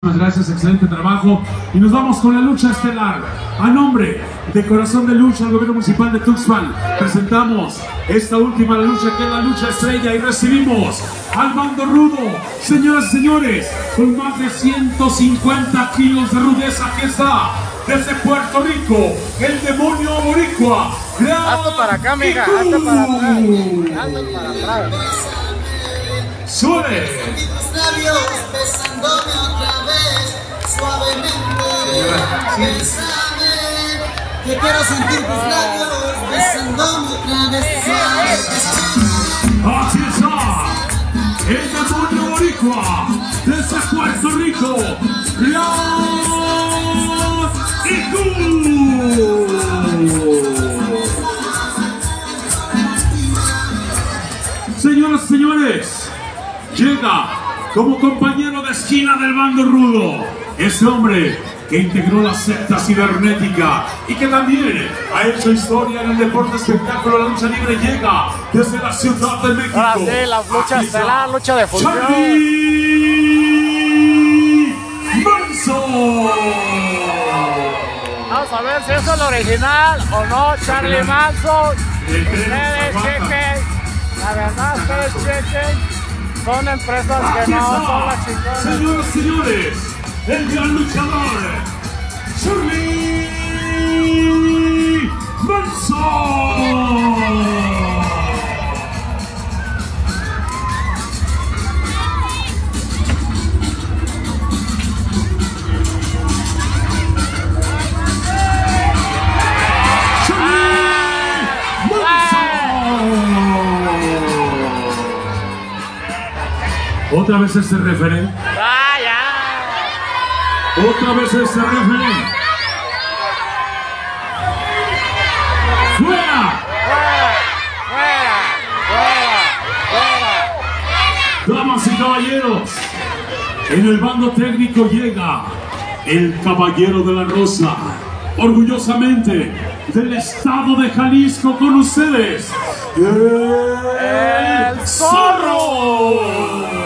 Muchas gracias, excelente trabajo. Y nos vamos con la lucha estelar. A nombre de Corazón de Lucha, al gobierno municipal de Tuxpan, presentamos esta última lucha que es la lucha estrella y recibimos al bando rudo. Señoras y señores, con más de 150 kilos de rudeza que está desde Puerto Rico, el demonio boricua. Hazte para acá, mija, hazte para atrás. Hazte para atrás. ¡Sube! Suavemente. Bésame, que quiero sentir tus labios besándome otra vez suavemente. Así está, el demonio boricua desde Puerto Rico, la Señoras y señores, llega como compañero de esquina del bando rudo, ese hombre que integró la secta cibernética y que también ha hecho historia en el deporte espectáculo, la lucha libre llega desde la Ciudad de México. Ahora sí, la lucha Aquí estelar, está lucha de fusión. Charlie Manson. Vamos a ver si eso es lo original o no, Charlie Manson. Ustedes chequen. La verdad, ustedes chequen. Son empresas que Aquí no está, son las chingonas. Señoras y señores, el gran luchador, Charlie Manson. Otra vez ese referente. ¡Ah, ya! Otra vez ese referente. ¡Fuera! ¡Fuera! ¡Fuera! ¡Fuera! ¡Fuera! Damas y caballeros, en el bando técnico llega el Caballero de la Rosa, orgullosamente del estado de Jalisco con ustedes, el, El Zorro.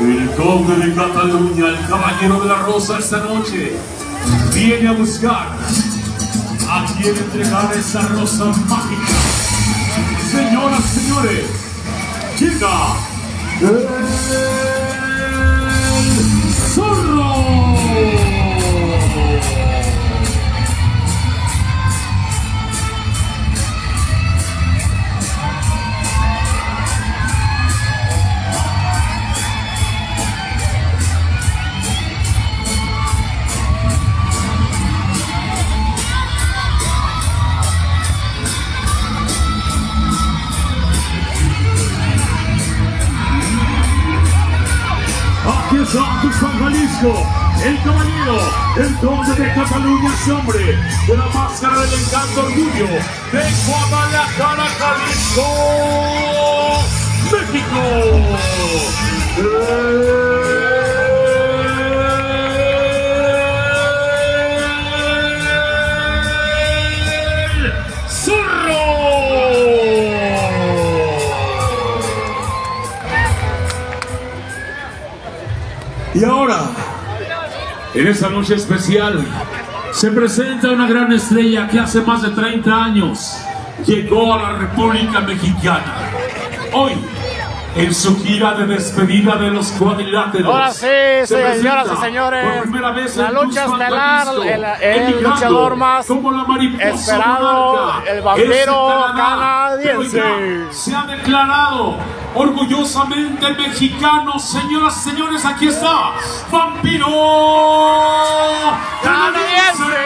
El conde de Cataluña, el caballero de la rosa esta noche, viene a buscar a quien entregar esa rosa mágica. Señoras, señores, llega El caballero, el conde de Cataluña, ese hombre de la máscara del encanto orgullo de Guadalajara, Jalisco, México. El esta noche especial, se presenta una gran estrella que hace más de 30 años llegó a la República Mexicana. Hoy, en su gira de despedida de los cuadriláteros. Ahora sí, se señoras y señores, por primera vez la lucha estelar, el- el luchador más como la esperado, monarca. el vampiro canadiense. se ha declarado orgullosamente mexicano. Señoras y señores, aquí está, vampiro canadiense.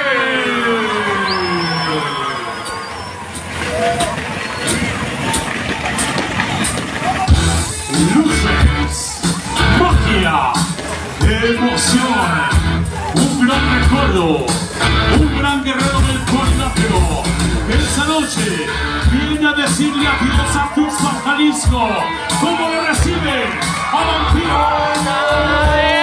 Emoción, un gran recuerdo, un gran guerrero del cuadrilátero. Esta noche viene a decirle adiós a Tuxpan, Jalisco. ¿Cómo lo recibe? A Vampiro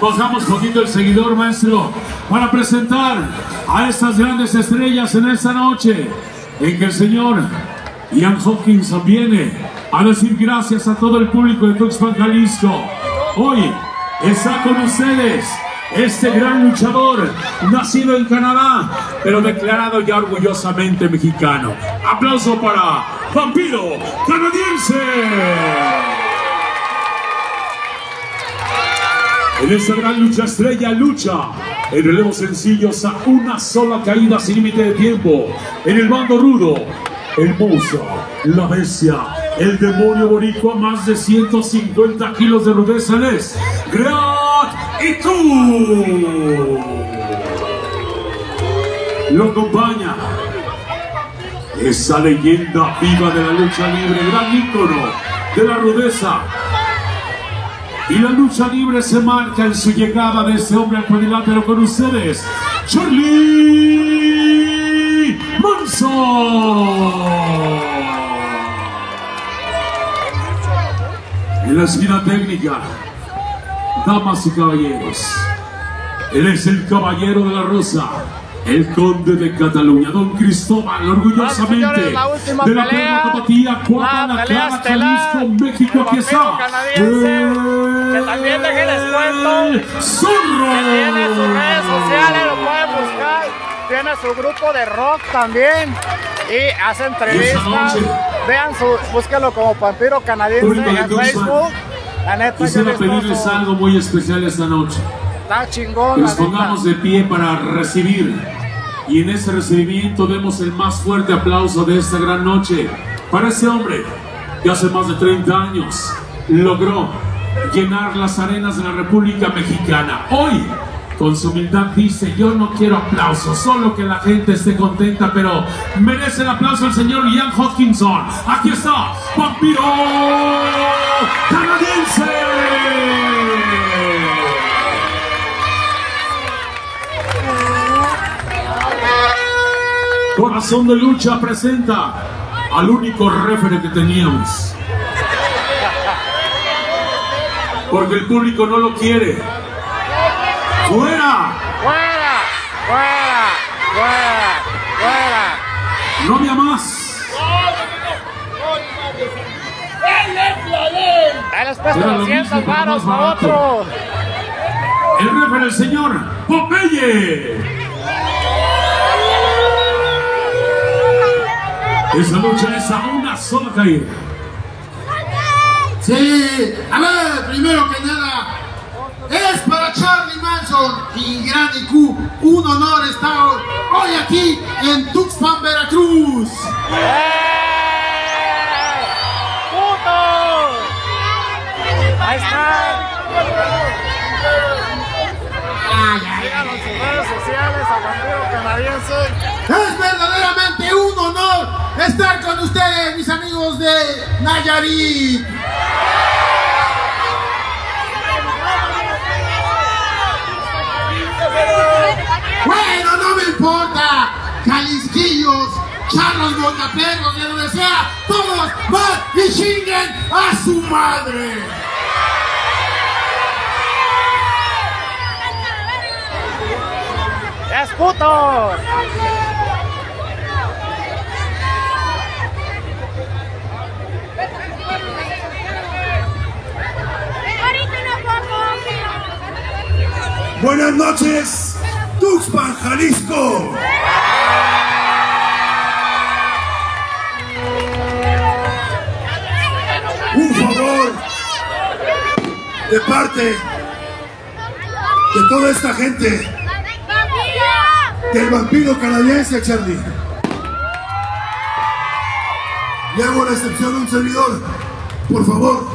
Bajamos poquito el seguidor, maestro, para presentar a estas grandes estrellas en esta noche, en que el señor Ian Hopkins viene a decir gracias a todo el público de Tuxpan, Jalisco. Hoy está con ustedes este gran luchador, nacido en Canadá, pero declarado ya orgullosamente mexicano. Aplauso para Vampiro Canadiense. En esta gran lucha estrella lucha en relevos sencillos a una sola caída sin límite de tiempo. En el bando rudo, el monstruo, la bestia, el demonio boricua, más de 150 kilos de rudeza es Great y tú. Lo acompaña esa leyenda viva de la lucha libre, gran ícono de la rudeza, y la lucha libre se marca en su llegada de ese hombre al cuadrilátero con ustedes, Charlie Manson. En la esquina técnica, damas y caballeros, él es el caballero de la rosa. El conde de Cataluña, don Cristóbal, orgullosamente señores, la última de la plena tapatía, Guadalajara, pelea estelar. Jalisco, México, aquí está. Que también déjenles cuento, El Zorro. que tiene sus redes sociales, lo pueden buscar. Tiene su grupo de rock también. Y hace entrevistas. Vean su, búsquenlo como Vampiro Canadiense en. Facebook. La neta, Quisiera les pedirles algo muy especial esta noche. Está chingón, Que nos pongamos de pie para recibir. Y en ese recibimiento demos el más fuerte aplauso de esta gran noche para ese hombre que hace más de 30 años logró llenar las arenas de la República Mexicana. Hoy, con su humildad dice, yo no quiero aplausos, solo que la gente esté contenta, pero merece el aplauso el señor Ian Hodkinson. Aquí está, Vampiro Canadiense. Corazón de lucha presenta al único referee que teníamos. Porque el público no lo quiere. ¡Fuera! ¡Fuera! ¡Fuera! ¡Fuera! ¡Fuera! ¡No había más! Ahí les presto Era lo 200 mismo, pero varos más para otro. El referee, el señor Popeye. Esa lucha es a una sola caída. Sí, a ver, primero que nada, es para Charlie Manson y Gran IQ un honor estar hoy aquí en Tuxpan, Veracruz. ¡Eh! ¡Puto! Ahí está. En sus redes sociales a Vampiro Canadiense. Es verdaderamente un honor estar con ustedes, mis amigos de Nayarit. Bueno, no me importa, Jalisquillos, charros, botaperros, de donde sea, todos van y chinguen a su madre. ¡Es puto! Buenas noches, Tuxpan, Jalisco. De parte de toda esta gente del vampiro canadiense, Charlie. Le hago la excepción a un servidor. Por favor,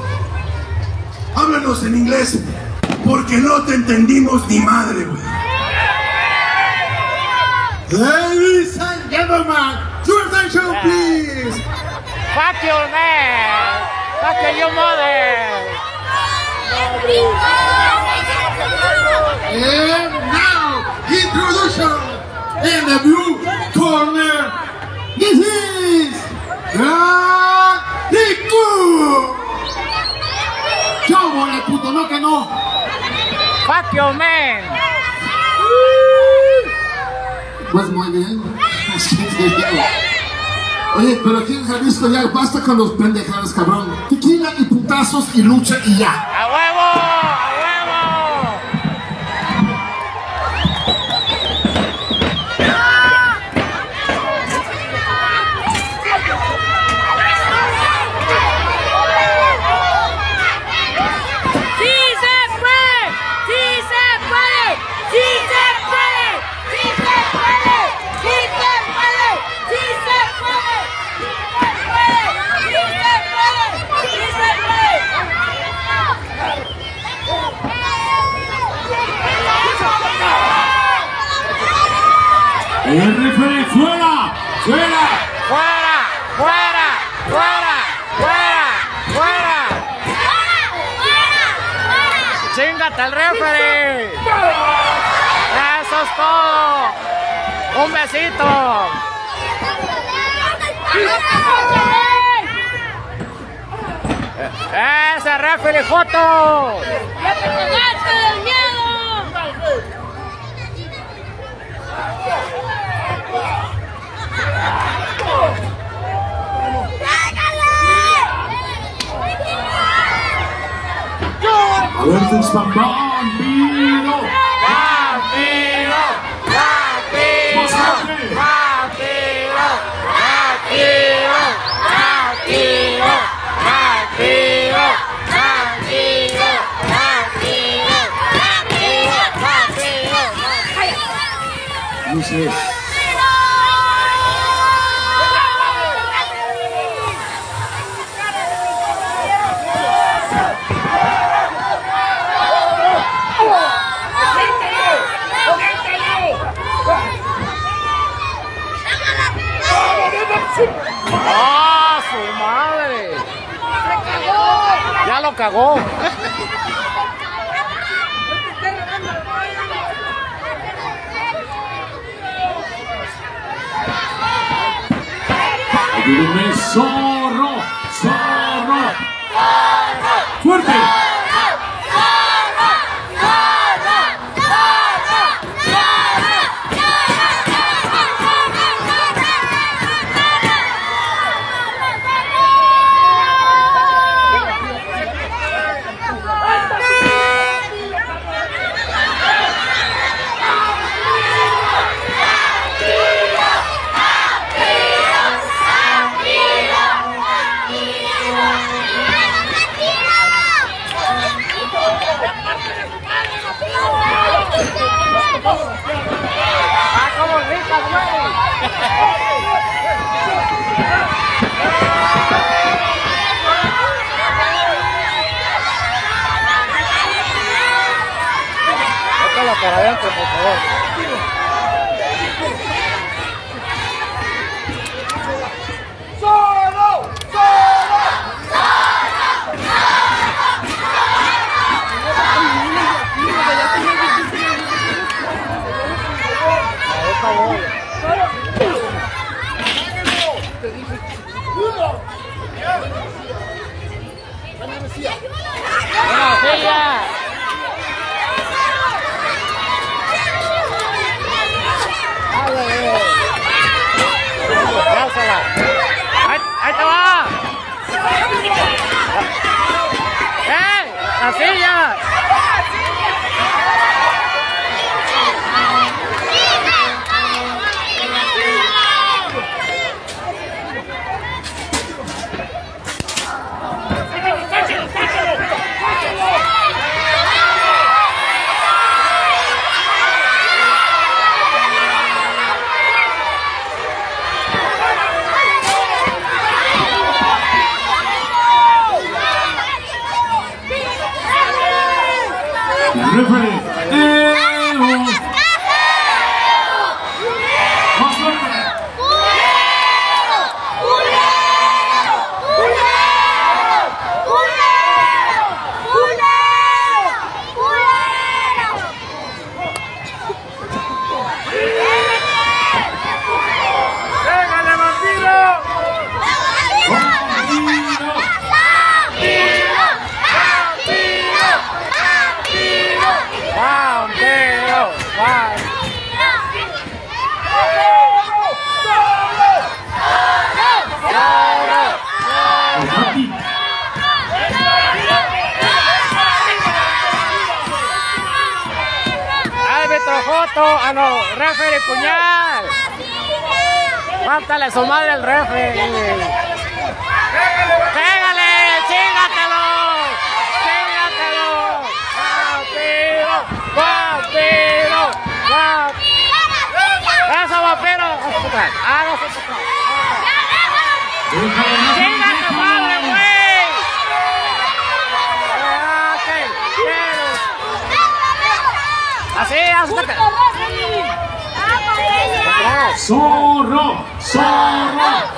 háblanos en inglés, porque no te entendimos ni madre, güey. Ladies and gentlemen, your attention please. ¡Fuck your man! ¡Fuck your mother! And now, introduction in the blue corner. This is Radicu. Yo, mole puto, no que no. Fuck you, man. Pues muy bien. Oye, pero aquí en Jalisco ya basta con los pendejadas, cabrón. Tequila y putazos y lucha y ya. ¡A huevo! ¡Sí se puede! ¡Sí se puede! ¡Sí se puede! ¡Sí se puede! ¡Sí se puede! ¡Sí se puede! ¡Sí se puede! ¡Sí se Referee fuera, fuera. ¡Fuera! ¡Fuera! ¡Fuera! ¡Fuera! ¡Fuera! ¡Chingate al refere! ¡Eso es todo! ¡Un besito! ¡Ese refere foto! ¡Ya te cagaste del miedo! A ver, Tuxpan, bambino. ¡Vampiro! ¡Vampiro! Bastante. ¡Vampiro! ¡Vampiro! ¡Vampiro! ¡Vampiro! ¡Vampiro! ¡Vampiro! ¡Vampiro! Luces. ¡Ah, cagó. Ayúdenme, zorro, zorro. Fuerte. Para adentro, madre al refri. ¡Pégale! ¡Chingatelo! ¡Chingatelo! ¡Vampiro! ¡Vampiro! ¡Vampiro! ¡Eso, vampiro! ¡Hágase tu madre, güey! ¡Ok! ¡Así, hazte! zorro, zorro.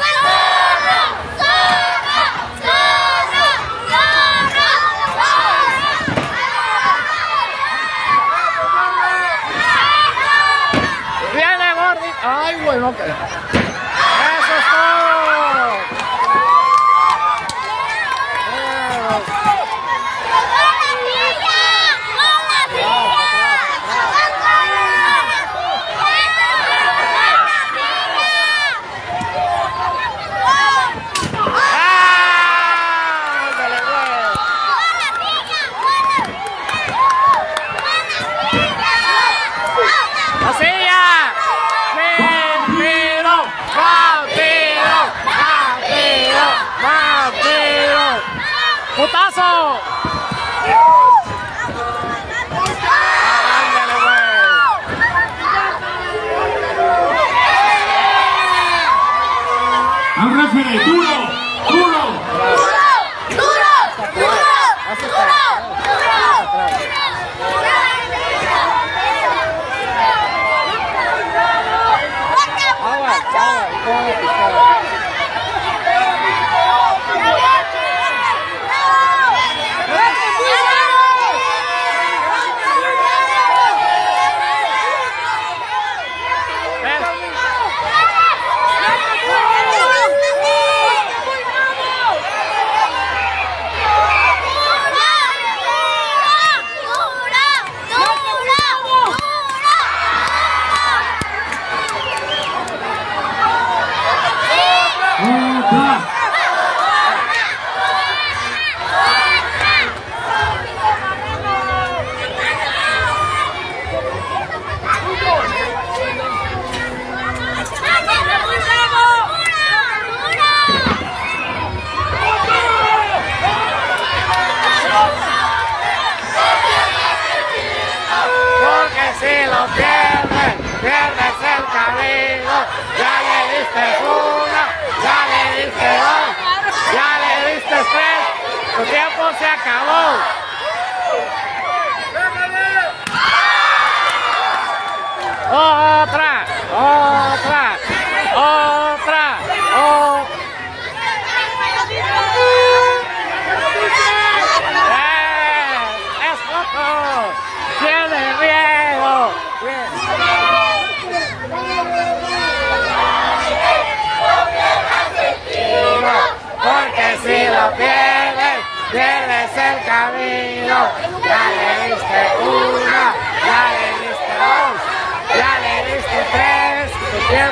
¡Viene, Gordy! ¡Ay, bueno!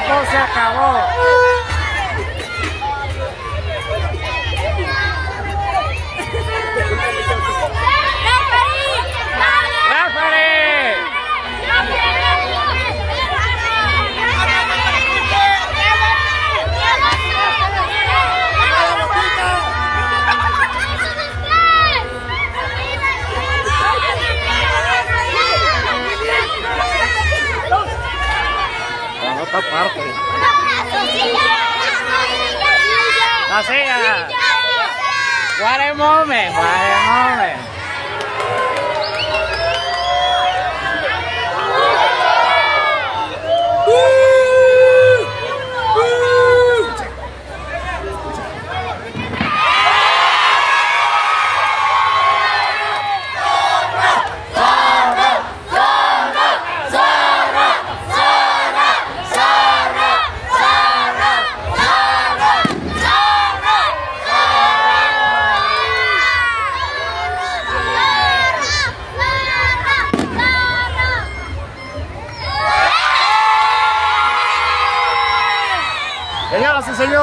tiempo se acabó. esta parte. ¡La silla! ¡La silla!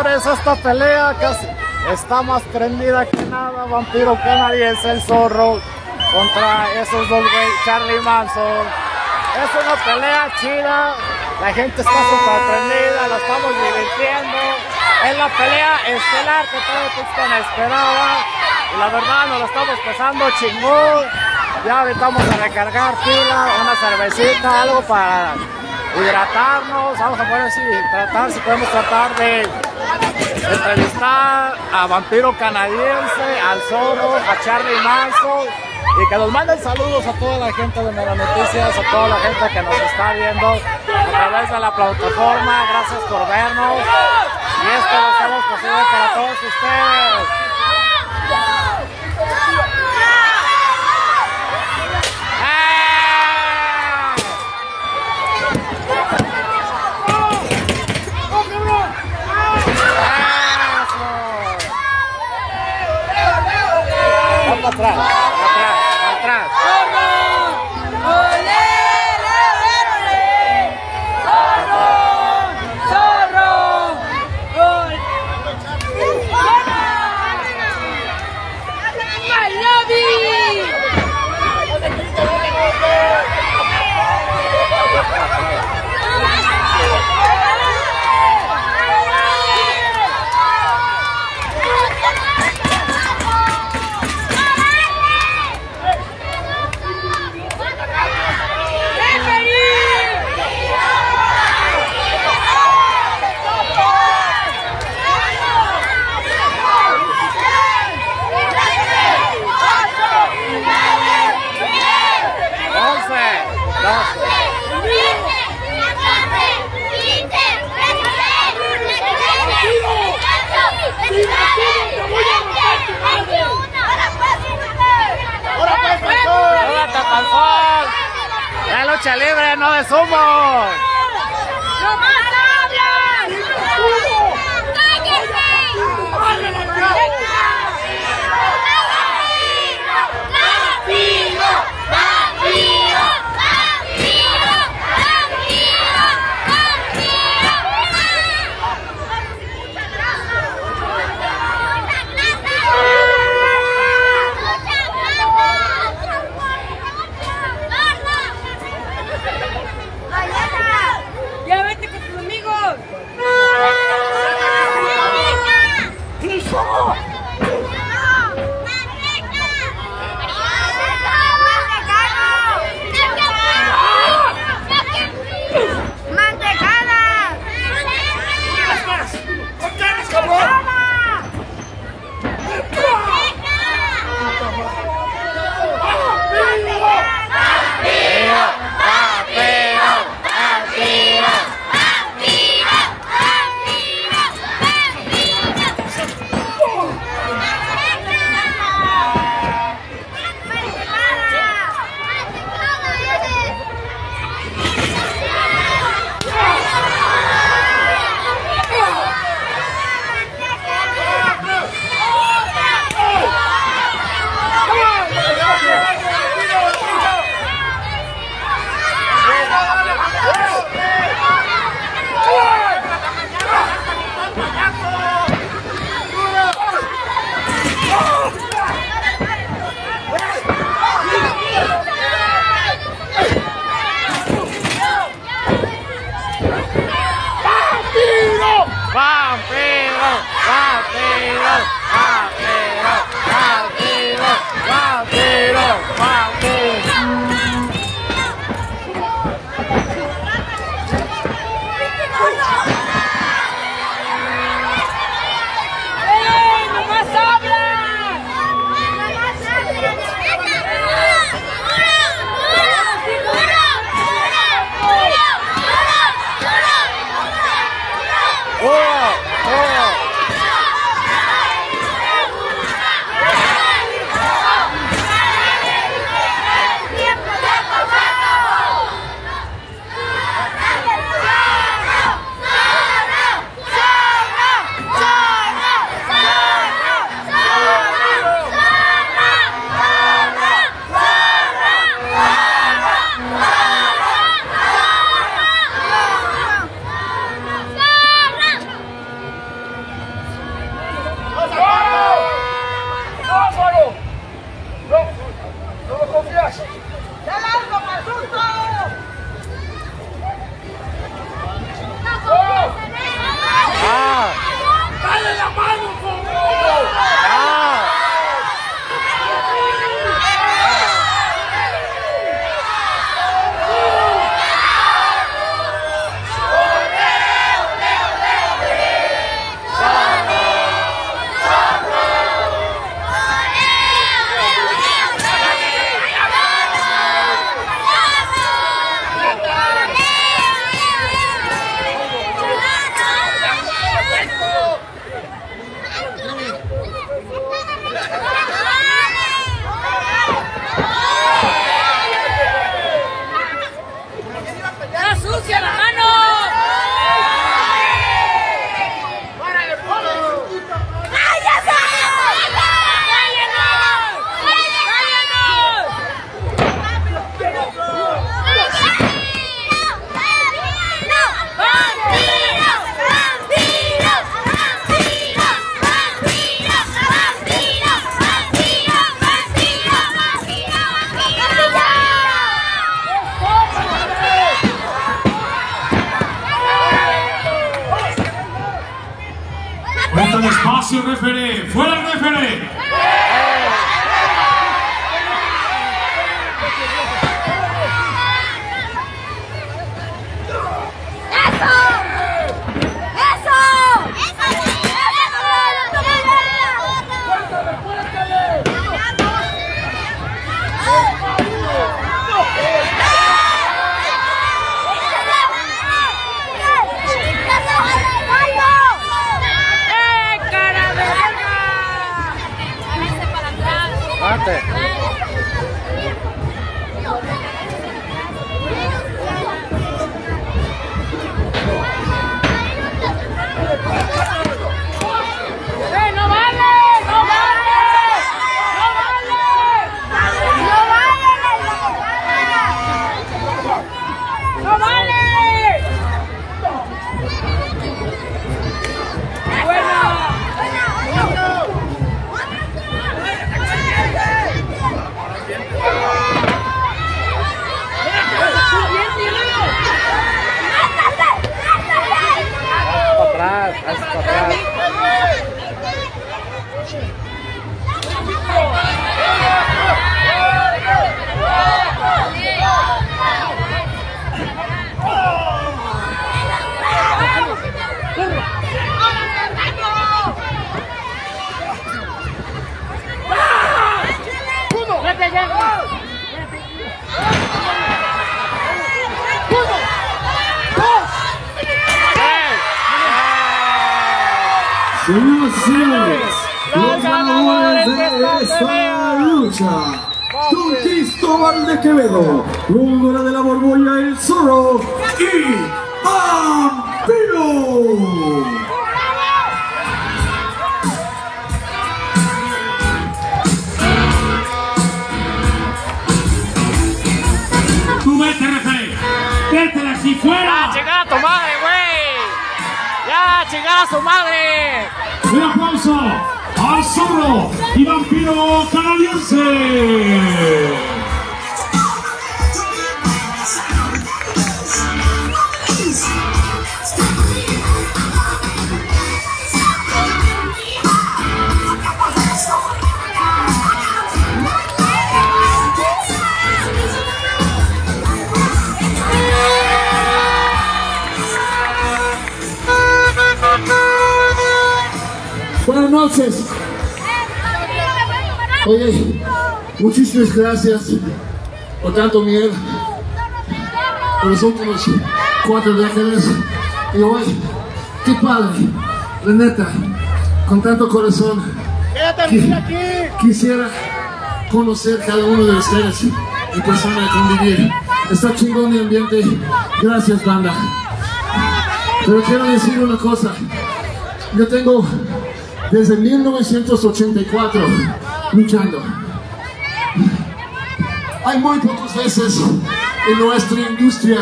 señores, esta pelea casi está más prendida que nada. Vampiro que canadiense, el zorro, contra esos dos güey, Charlie Manson. Es una pelea chida, la gente está súper prendida, la estamos divirtiendo. Es la pelea estelar que todo Tuxpan esperaba. Y la verdad nos la estamos pasando chingón. Ya estamos a recargar pila, una cervecita, algo para hidratarnos, vamos a poder si tratar, si podemos tratar de entrevistar a Vampiro Canadiense, al Zorro, a Charlie Manson y que nos manden saludos a toda la gente de Mega Noticias, a toda la gente que nos está viendo a través de la plataforma. Gracias por vernos y esto lo hacemos posible para todos ustedes. ¡Eh! ¡Eso! Va para atrás, para atrás, para atrás. ¡Olé, olé, olé! ¡Zorro! ¡Zorro! ¡Gol! ¡I love you! Once, doce. ¡Súbete, panzón! Es lucha libre, no de sumo. Góngora de la Borbolla, el Zorro y Vampiro. ¡Tú vete, referé! ¡Vete de aquí ¡Ya, fuera! chingar a tu madre, güey! ¡Ya, chingar a su madre! Un aplauso al zorro y vampiro canadiense. Buenas noches. Oye, muchísimas gracias por tanto miel. Por los últimos cuatro décadas. Y hoy, qué padre, la neta, con tanto corazón. qui- Quisiera conocer cada uno de ustedes en persona y convivir. Está chingón mi ambiente. Gracias, banda. Pero quiero decir una cosa. Yo tengo desde 1984 luchando. Hay muy pocas veces en nuestra industria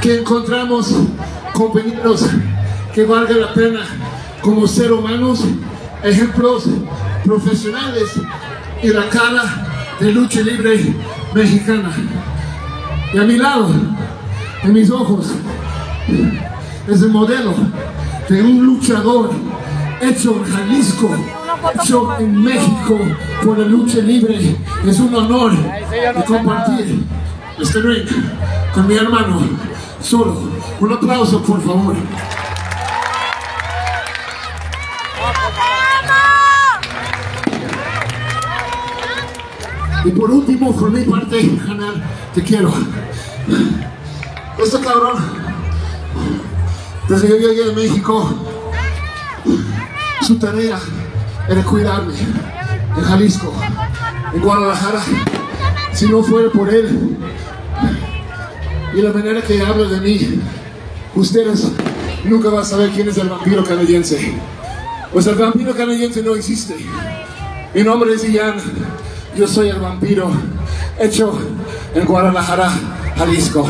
que encontramos compañeros que valga la pena como ser humanos, ejemplos profesionales y la cara de lucha libre mexicana. Y a mi lado, en mis ojos, es el modelo de un luchador hecho en Jalisco, hecho en México por la lucha libre. Es un honor de compartir este ring con mi hermano solo. Un aplauso, por favor. Y por último, por mi parte, canal, te quiero. Este cabrón, desde que yo llegué a México, su tarea era cuidarme en Jalisco, en Guadalajara. Si no fuera por él y la manera que habla de mí, ustedes nunca van a saber quién es el vampiro canadiense. Pues el vampiro canadiense no existe. Mi nombre es Ian. Yo soy el vampiro hecho en Guadalajara, Jalisco.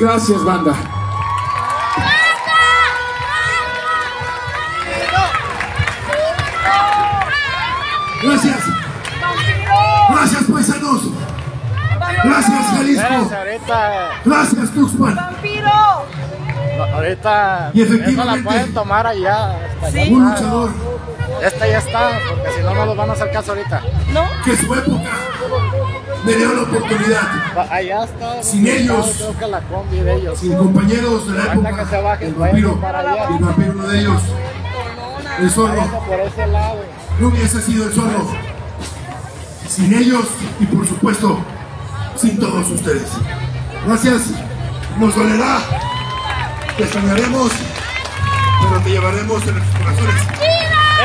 Gracias, banda. Gracias. Gracias, paisanos. Gracias, Jalisco. Gracias, Tuxpan. Ahorita. Y Eso la efectivamente- pueden tomar allá. un luchador Este ya está, porque si no, no nos van a hacer caso ahorita. ¿No? que su época me dio la oportunidad, Allá está. Sin ellos. Creo que la combi de ellos. sin compañeros de la Ahorita que se época, bajen, el vampiro, para allá. y el vampiro uno de ellos, el zorro, por ese lado. No hubiese sido el zorro. Sin ellos y por supuesto, sin todos ustedes. Gracias, nos dolerá, te extrañaremos, pero te llevaremos en nuestros corazones.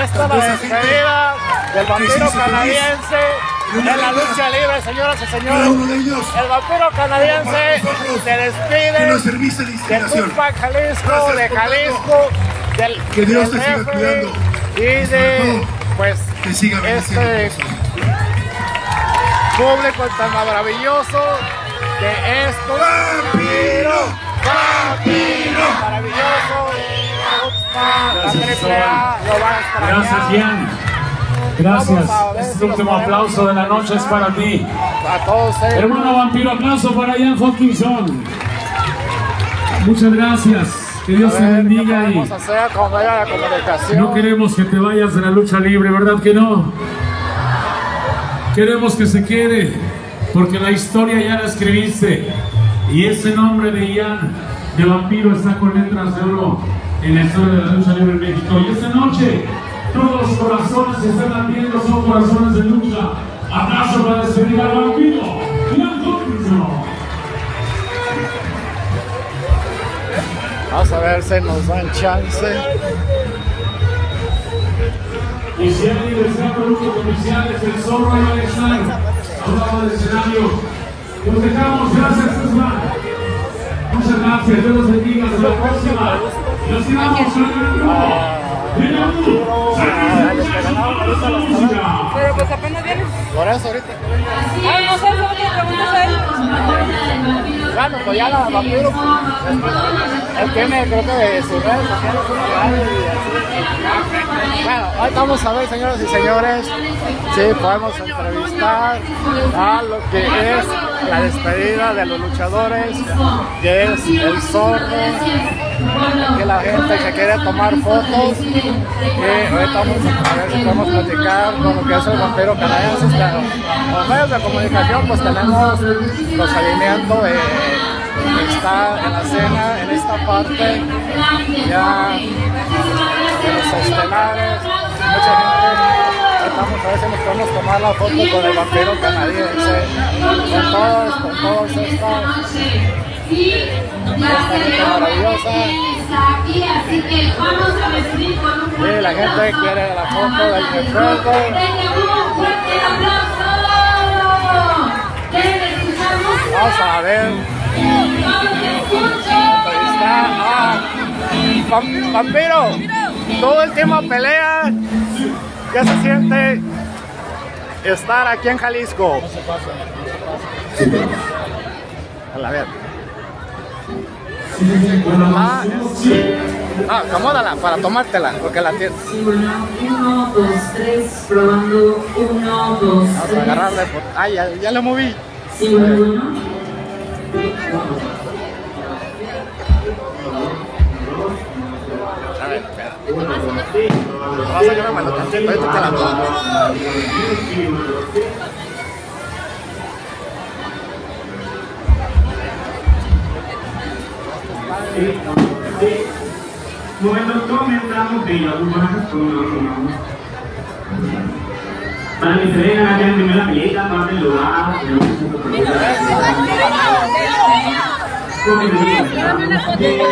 Esta es la despedida del vampiro Sí, sí, sí, canadiense en la lucha libre, señoras y Cada señores. uno de ellos El vampiro canadiense nosotros, se despide de de inspiración. Tupac, Jalisco, Gracias de Jalisco, del, Que Dios del te siga cuidando. y de pues Que siga bendiciendo. este público tan maravilloso de esto. ¡Vampiro! ¡Vampiro! Maravilloso. Gracias. Gracias, Ian. Gracias. Este último aplauso de la noche es para ti. A todos ellos. Hermano vampiro, aplauso para Ian Hopkinson. Muchas gracias. Que Dios te ver, ¿qué bendiga y podemos hacer con la comunicación? no queremos que te vayas de la lucha libre, ¿verdad que no? Queremos que se quede, porque la historia ya la escribiste. Y ese nombre de Ian, de vampiro, está con letras de oro en la historia de la lucha libre en México. Y esta noche, todos los corazones que están latiendo son corazones de lucha. Aplauso para despedir al vampiro, Vamos a ver si nos dan chance. Y si alguien desea productos comerciales, el zorro va a estar a un lado del escenario. Nos dejamos, gracias Guzmán. Muchas gracias, Dios los bendiga, hasta la próxima. Y Nos quedamos con el grupo. Venga, tú, sáquense esa música. Pero pues apenas viene. Por eso ahorita. Ah, no sé, Bueno, pues ya la vampiro. Él tiene, creo que de sus redes sociales. Bueno, ahorita vamos a ver, señoras y señores, si podemos entrevistar a lo que es la despedida de los luchadores, que es el zorro, que la gente que quiere tomar fotos, que ahorita vamos a ver si podemos platicar con lo que es el vampiro canadiense. Claro, Los medios de comunicación, pues tenemos procedimiento de estar en la escena, en esta parte, ya de los estelares, mucha gente. Vamos a ver si nos podemos tomar la foto con el vampiro canadiense, con todos, con todos maravillosa. aquí, así que vamos a recibir con un Sí, fuerte la gente quiere la foto del un fuerte aplauso. Vamos a ver. Vamos. Ah, Vam- vampiro, todo el tema pelea. ¿Qué se siente estar aquí en Jalisco? A la ver. Ah, ah, acomódala para tomártela, porque la tienes. Uno, dos, tres, probando, uno, dos, Vamos a tres. agarrarle. por- Ah, ya, ya lo moví. A ver, espera. Vas a la tomo. Bueno, comenzamos de la Para que se vean acá en primera pelea, parte del lugar. Espera,